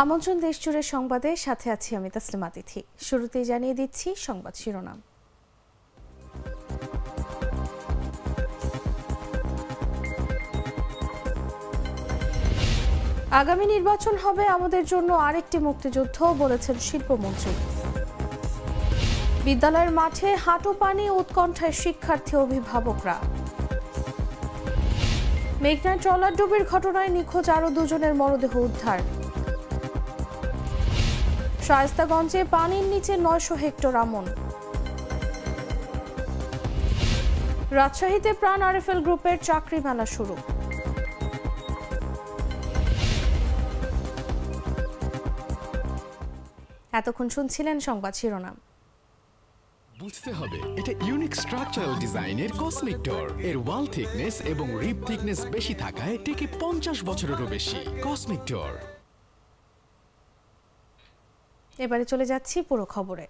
আমন্ত্রণ দেশ জুড়ে সংবাদে সাথে আছি আমি তাসলিমা তিথি। শুরুতেই জানিয়ে দিচ্ছি সংবাদ শিরোনাম। আগামী নির্বাচন হবে আমাদের জন্য আরেকটি মুক্তিযুদ্ধ, বলেছেন শিল্পমন্ত্রী। বিদ্যালয়ের মাঠে হাঁটু পানি উৎকণ্ঠায় শিক্ষার্থী অভিভাবকরা। মেঘনায় ট্রলার ডুবির ঘটনায় নিখোঁজ আরও দুজনের মরদেহ উদ্ধার। শায়স্তাগঞ্জে পানির নিচে নয়শো হেক্টর আমন। রাজশাহীতে প্রাণ আরএফএল গ্রুপের চাকরি মেলা শুরু। এতক্ষণ শুনছিলেন সংবাদ শিরোনাম। বুঝতে হবে, এটা ইউনিক স্ট্রাকচারাল ডিজাইনের কসমিক ডোর এর ওয়াল থিকনেস এবং রিপ থিকনেস বেশি থাকায় টিকে পঞ্চাশ বছরেরও বেশি। কসমিক ডোর এবারে চলে যাচ্ছি পুরো খবরে।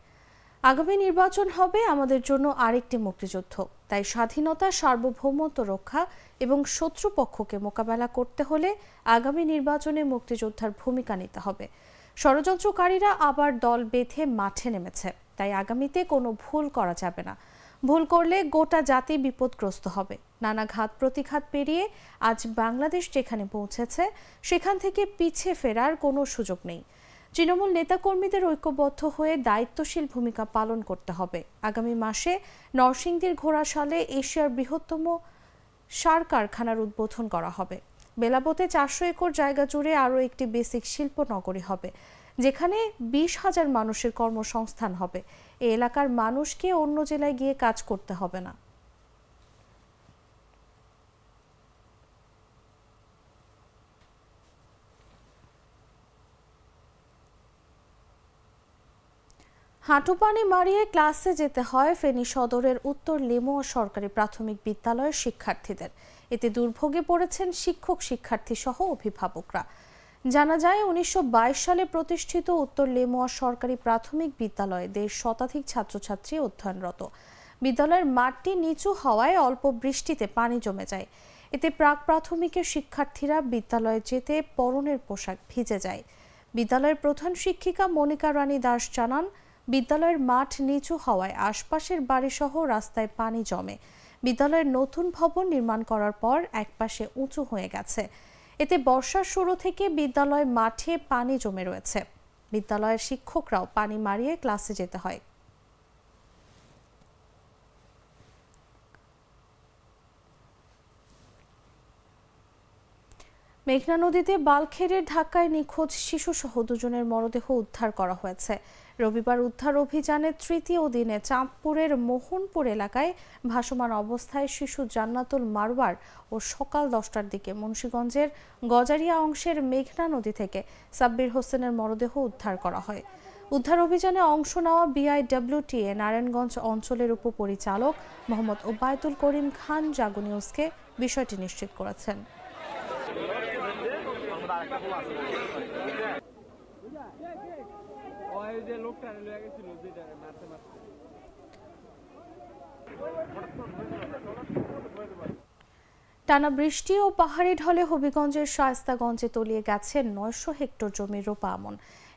আগামী নির্বাচন হবে আমাদের জন্য আরেকটি মুক্তিযুদ্ধ। তাই স্বাধীনতা, সার্বভৌমত্ব রক্ষা এবং শত্রুপক্ষকে মোকাবেলা করতে হলে আগামী নির্বাচনে মুক্তিযোদ্ধার ভূমিকা নিতে হবে। ষড়যন্ত্রকারীরা আবার দল বেঁধে মাঠে নেমেছে। তাই আগামীতে কোনো ভুল করা যাবে না। ভুল করলে গোটা জাতি বিপদগ্রস্ত হবে। নানা ঘাত প্রতিঘাত পেরিয়ে আজ বাংলাদেশ যেখানে পৌঁছেছে, সেখান থেকে পিছে ফেরার কোনো সুযোগ নেই। তৃণমূল নেতাকর্মীদের ঐক্যবদ্ধ হয়ে দায়িত্বশীল ভূমিকা পালন করতে হবে। আগামী মাসে নরসিংদীর ঘোড়াশালে এশিয়ার বৃহত্তম সার কারখানার উদ্বোধন করা হবে। বেলাবতে চারশো একর জায়গা জুড়ে আরও একটি বেসিক শিল্প নগরী হবে, যেখানে বিশ হাজার মানুষের কর্মসংস্থান হবে। এ এলাকার মানুষকে অন্য জেলায় গিয়ে কাজ করতে হবে না। হাঁটু পানি মারিয়ে ক্লাসে যেতে হয় ফেনী সদরের উত্তর লেমুয়া সরকারি প্রাথমিক বিদ্যালয়ের শিক্ষার্থীদের। এতে দুর্ভোগে পড়েছেন শিক্ষক শিক্ষার্থী সহ অভিভাবকরা। জানা যায়, উনিশশো বাইশ সালে প্রতিষ্ঠিত উত্তর লেমুয়া সরকারি প্রাথমিক বিদ্যালয়ে দেড় শতাধিক ছাত্রছাত্রী অধ্যয়নরত। বিদ্যালয়ের মাঠটি নিচু হওয়ায় অল্প বৃষ্টিতে পানি জমে যায়। এতে প্রাক প্রাথমিকের শিক্ষার্থীরা বিদ্যালয়ে যেতে পরনের পোশাক ভিজে যায়। বিদ্যালয়ের প্রধান শিক্ষিকা মনিকা রানী দাস জানান বিদ্যালয়ের মাঠ নিচু হওয়ায় আশপাশের বাড়িসহ রাস্তায় পানি জমে। বিদ্যালয়ের নতুন ভবন নির্মাণ করার পর একপাশে উঁচু হয়ে গেছে। এতে বর্ষার শুরু থেকে বিদ্যালয় মাঠে পানি জমে রয়েছে। বিদ্যালয়ের শিক্ষকরাও পানি মারিয়ে ক্লাসে যেতে হয়। মেঘনা নদীতে বালখেরের ধাক্কায় নিখোঁজ শিশুসহ দুজনের মরদেহ উদ্ধার করা হয়েছে। রবিবার উদ্ধার অভিযানের তৃতীয় দিনে চাঁদপুরের মোহনপুর এলাকায় ভাসমান অবস্থায় শিশু জান্নাতুল মারওয়ার ও সকাল দশটার দিকে মুন্সীগঞ্জের গজারিয়া অংশের মেঘনা নদী থেকে সাব্বির হোসেনের মরদেহ উদ্ধার করা হয়। উদ্ধার অভিযানে অংশ নেওয়া বিআইডব্লিউটিএ নারায়ণগঞ্জ অঞ্চলের উপপরিচালক মোহাম্মদ ওবায়দুল করিম খান জাগো নিউজকে বিষয়টি নিশ্চিত করেছেন। টানা বৃষ্টি ও পাহাড়ি ঢলে হবিগঞ্জের শায়স্তাগঞ্জে তলিয়ে গেছে নয়শো হেক্টর জমির রোপা আমন।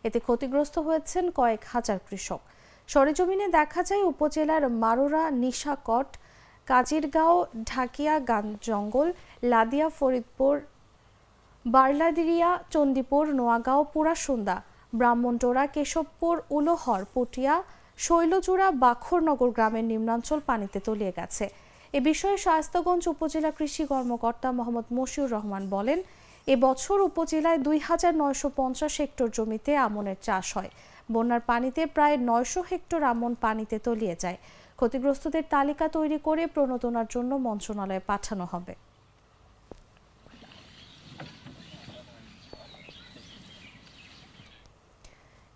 এতে ক্ষতিগ্রস্ত হয়েছেন কয়েক হাজার কৃষক। সরেজমিনে দেখা যায় উপজেলার মারোরা নিশাকট, কাজিরগাঁও, ঢাকিয়া, গান জঙ্গল, লাদিয়া, ফরিদপুর বার্লাদিরিয়া চণ্ডীপুর নোয়াগাঁও পুরাসুন্দা ব্রাহ্মণটোড়া কেশবপুর, উলোহর, পটিয়া, শৈলচূড়া, বাখরনগর গ্রামের নিম্নাঞ্চল পানিতে তলিয়ে গেছে। এ বিষয়ে স্বাস্থ্যগঞ্জ উপজেলা কৃষি কর্মকর্তা মোহাম্মদ মশিউর রহমান বলেন, এবছর উপজেলায় দুই হাজার নয়শো পঞ্চাশ হেক্টর জমিতে আমনের চাষ হয়। বন্যার পানিতে প্রায় নয়শো হেক্টর আমন পানিতে তলিয়ে যায়। ক্ষতিগ্রস্তদের তালিকা তৈরি করে প্রণোদনার জন্য মন্ত্রণালয়ে পাঠানো হবে।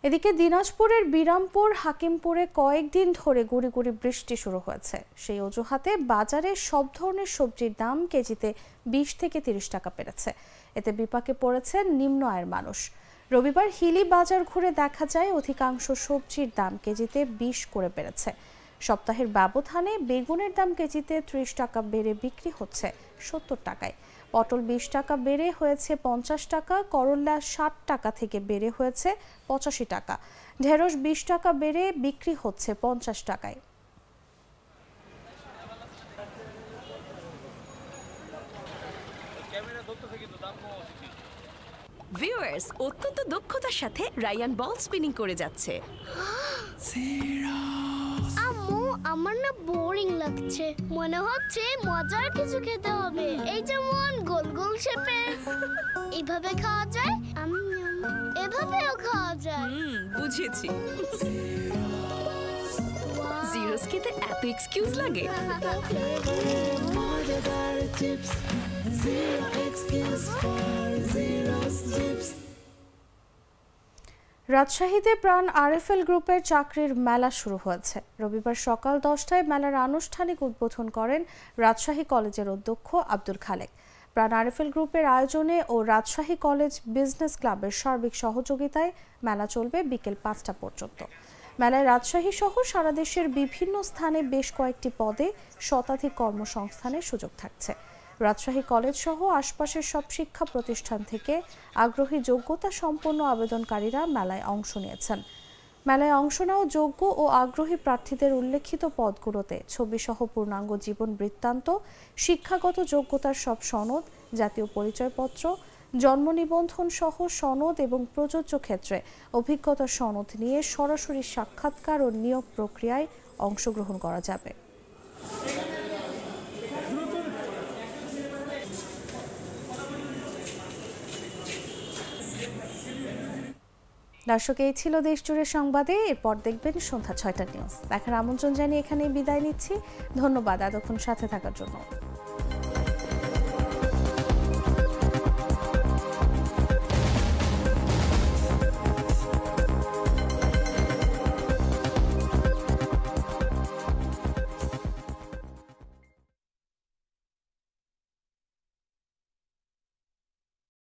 এদিকে দিনাজপুরের বিরামপুর, হাকিমপুরে কয়েকদিন ধরে গুড়ি গুড়ি বৃষ্টি শুরু হয়েছে। সেই অজুহাতে বাজারে সব ধরনের সবজির দাম কেজিতে বিশ থেকে তিরিশ টাকা পেরেছে এতে বিপাকে পড়েছে নিম্ন আয়ের মানুষ। রবিবার হিলি বাজার ঘুরে দেখা যায়, অধিকাংশ সবজির দাম কেজিতে বিশ করে বেড়েছে। সপ্তাহের ব্যবধানে বেগুনের দাম কেজিতে ত্রিশ টাকা বেড়ে বিক্রি হচ্ছে সত্তর টাকায়। পটল বিশ টাকা বেড়ে হয়েছে পঞ্চাশ টাকা করল্লা ষাট টাকা থেকে বেড়ে হয়েছে পঁচাশি টাকা। ঢেঁড়স বিশ টাকা বেড়ে বিক্রি হচ্ছে পঞ্চাশ টাকায়। ভিউয়ার্স অত্যন্ত দক্ষতার সাথে রায়ান বল স্পিনিং করে যাচ্ছে। আমার না বোরিং লাগছে। মনে হচ্ছে মজার কিছু খেতে হবে। এই যেমন গোল গোল শেপের এভাবে খাওয়া যায় আম, এভাবেও খাওয়া যায়। হুম বুঝেছি. জিরোস খেতে এত এক্সকিউজ লাগে। রাজশাহীতে প্রাণ আরএফএল গ্রুপের চাকরির মেলা শুরু হয়েছে। রবিবার সকাল দশটায় মেলার আনুষ্ঠানিক উদ্বোধন করেন রাজশাহী কলেজের অধ্যক্ষ আব্দুল খালেক। প্রাণ আরএফএল গ্রুপের আয়োজনে ও রাজশাহী কলেজ বিজনেস ক্লাবের সার্বিক সহযোগিতায় মেলা চলবে বিকেল পাঁচটা পর্যন্ত। মেলায় রাজশাহী সহ সারা দেশের বিভিন্ন স্থানে বেশ কয়েকটি পদে শতাধিক কর্মসংস্থানের সুযোগ থাকছে। রাজশাহী কলেজ সহ আশপাশের সব শিক্ষা প্রতিষ্ঠান থেকে আগ্রহী যোগ্যতা সম্পন্ন আবেদনকারীরা মেলায় অংশ নিয়েছেন। মেলায় অংশ নেওয়া যোগ্য ও আগ্রহী প্রার্থীদের উল্লেখিত পদগুলোতে ছবিসহ পূর্ণাঙ্গ জীবন বৃত্তান্ত, শিক্ষাগত যোগ্যতার সব সনদ, জাতীয় পরিচয়পত্র, জন্ম নিবন্ধন সহ সনদ এবং প্রযোজ্য ক্ষেত্রে অভিজ্ঞতা সনদ নিয়ে সরাসরি সাক্ষাৎকার ও নিয়োগ প্রক্রিয়ায় অংশগ্রহণ করা যাবে। দর্শক, এই ছিল দেশজুড়ে সংবাদে। এরপর দেখবেন সন্ধ্যা ছয়টা নিউজ। দেখার আমন্ত্রণ জানিয়ে এখানে বিদায় নিচ্ছি। ধন্যবাদ এতক্ষণ সাথে থাকার জন্য।